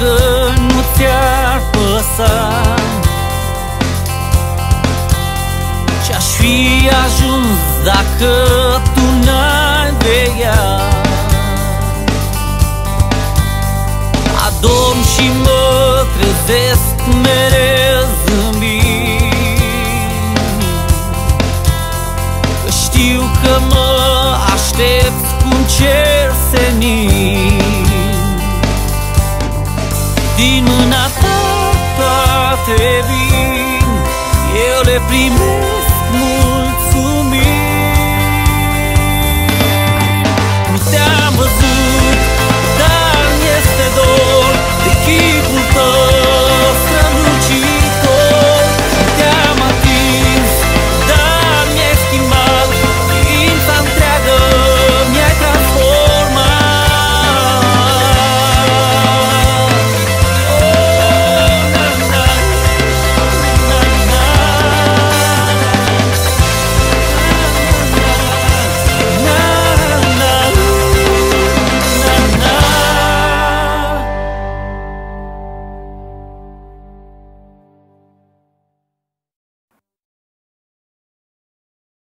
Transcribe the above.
să nu te-ar păsa. Ce-aș fi ajuns dacă tu n-ai vegea Adorm și mă trezesc mereu. Din mâna ta toate vin Eu le primesc